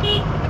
Beep, beep.